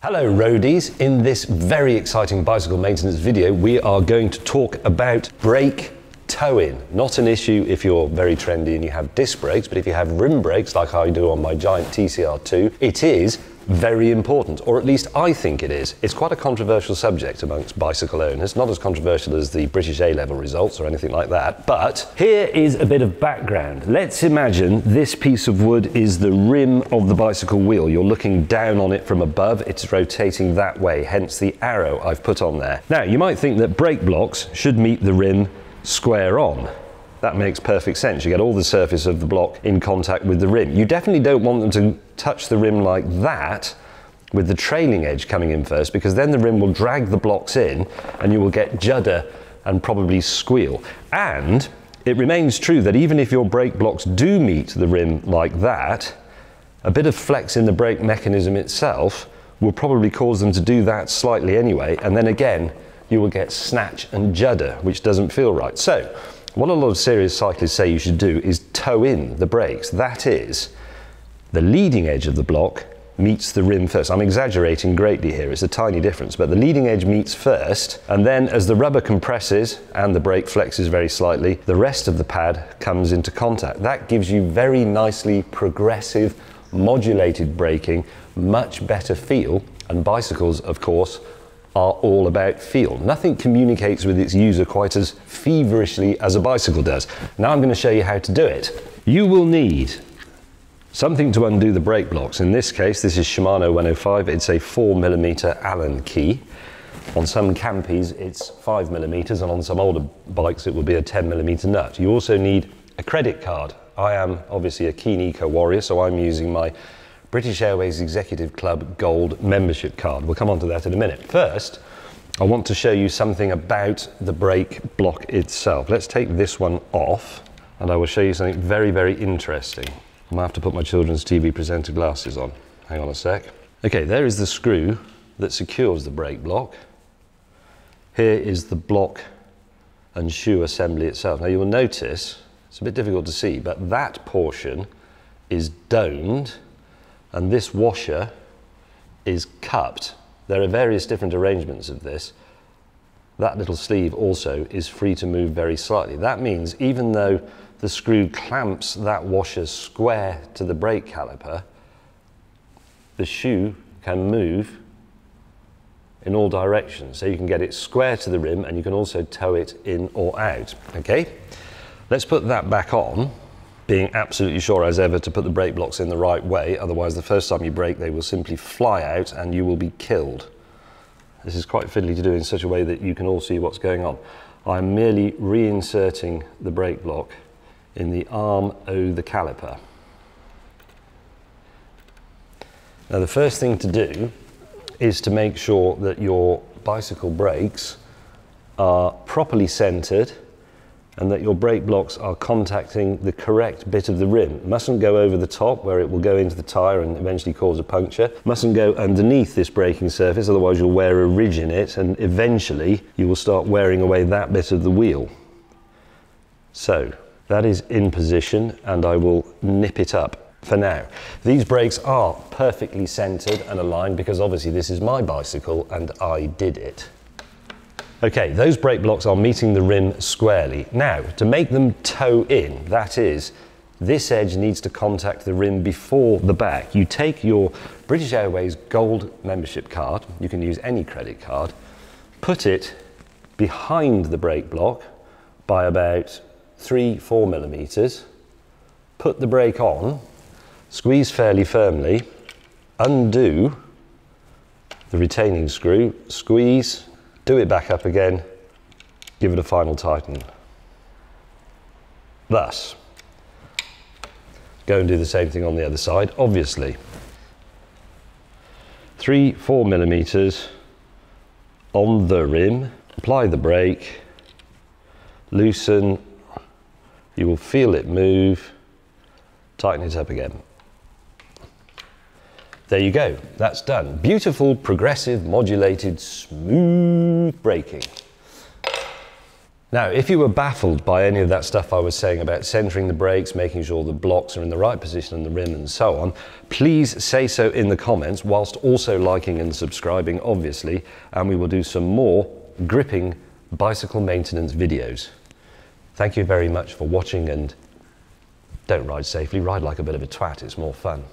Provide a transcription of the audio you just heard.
Hello roadies, in this very exciting bicycle maintenance video we are going to talk about brake toe-in. Not an issue if you're very trendy and you have disc brakes, but if you have rim brakes like I do on my giant TCR2, it is very important, or at least I think it is. It's quite a controversial subject amongst bicycle owners, not as controversial as the British A-level results or anything like that, but here is a bit of background. Let's imagine this piece of wood is the rim of the bicycle wheel. You're looking down on it from above, it's rotating that way, hence the arrow I've put on there. Now, you might think that brake blocks should meet the rim square on. That makes perfect sense. You get all the surface of the block in contact with the rim. You definitely don't want them to touch the rim like that with the trailing edge coming in first because then the rim will drag the blocks in and you will get judder and probably squeal. And it remains true that even if your brake blocks do meet the rim like that, a bit of flex in the brake mechanism itself will probably cause them to do that slightly anyway. And then again, you will get snatch and judder, which doesn't feel right. So what a lot of serious cyclists say you should do is toe in the brakes. That is, the leading edge of the block meets the rim first. I'm exaggerating greatly here, it's a tiny difference, but the leading edge meets first, and then as the rubber compresses and the brake flexes very slightly, the rest of the pad comes into contact. That gives you very nicely progressive, modulated braking, much better feel, and bicycles, of course, are all about feel. Nothing communicates with its user quite as feverishly as a bicycle does. Now I'm going to show you how to do it. You will need something to undo the brake blocks. In this case, this is Shimano 105. It's a 4mm Allen key. On some Campis, it's 5mm, and on some older bikes, it will be a 10mm nut. You also need a credit card. I am obviously a keen eco warrior, so I'm using my British Airways Executive Club Gold membership card. We'll come on to that in a minute. First, I want to show you something about the brake block itself. Let's take this one off and I will show you something very, very interesting. I might have to put my children's TV presenter glasses on. Hang on a sec. Okay, there is the screw that secures the brake block. Here is the block and shoe assembly itself. Now you will notice, it's a bit difficult to see, but that portion is domed and this washer is cupped. There are various different arrangements of this. That little sleeve also is free to move very slightly. That means even though the screw clamps that washer square to the brake caliper, the shoe can move in all directions. So you can get it square to the rim and you can also toe it in or out. Okay, let's put that back on being absolutely sure as ever to put the brake blocks in the right way. Otherwise, the first time you brake, they will simply fly out and you will be killed. This is quite fiddly to do in such a way that you can all see what's going on. I'm merely reinserting the brake block in the arm o the caliper. Now the first thing to do is to make sure that your bicycle brakes are properly centered and that your brake blocks are contacting the correct bit of the rim. Mustn't go over the top where it will go into the tyre and eventually cause a puncture. Mustn't go underneath this braking surface, otherwise you'll wear a ridge in it and eventually you will start wearing away that bit of the wheel. So that is in position and I will nip it up for now. These brakes are perfectly centered and aligned because obviously this is my bicycle and I did it. Okay, those brake blocks are meeting the rim squarely. Now, to make them toe in, that is, this edge needs to contact the rim before the back. You take your British Airways gold membership card, you can use any credit card, put it behind the brake block by about three, four millimeters, put the brake on, squeeze fairly firmly, undo the retaining screw, squeeze, do it back up again, give it a final tighten. Thus, go and do the same thing on the other side, obviously. Three, four millimeters on the rim, apply the brake, loosen, you will feel it move, tighten it up again. There you go, that's done. Beautiful, progressive, modulated, smooth braking. Now, if you were baffled by any of that stuff I was saying about centering the brakes, making sure the blocks are in the right position on the rim and so on, please say so in the comments whilst also liking and subscribing, obviously, and we will do some more gripping bicycle maintenance videos. Thank you very much for watching and don't ride safely, ride like a bit of a twat, it's more fun.